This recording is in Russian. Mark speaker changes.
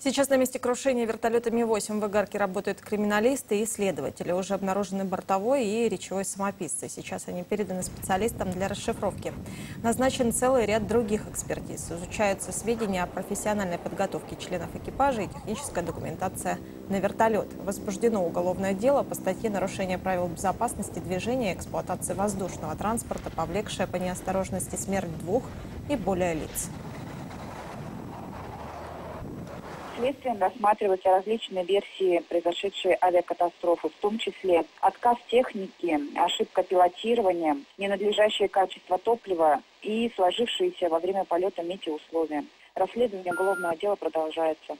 Speaker 1: Сейчас на месте крушения вертолета Ми-8 в Игарке работают криминалисты и исследователи. Уже обнаружены бортовой и речевой самописцы. Сейчас они переданы специалистам для расшифровки. Назначен целый ряд других экспертиз. Изучаются сведения о профессиональной подготовке членов экипажа и техническая документация на вертолет. Возбуждено уголовное дело по статье «Нарушение правил безопасности движения и эксплуатации воздушного транспорта, повлекшее по неосторожности смерть двух и более лиц».
Speaker 2: Следствием рассматриваются различные версии произошедшей авиакатастрофы, в том числе отказ техники, ошибка пилотирования, ненадлежащее качество топлива и сложившиеся во время полета метеоусловия. Расследование уголовного дела продолжается.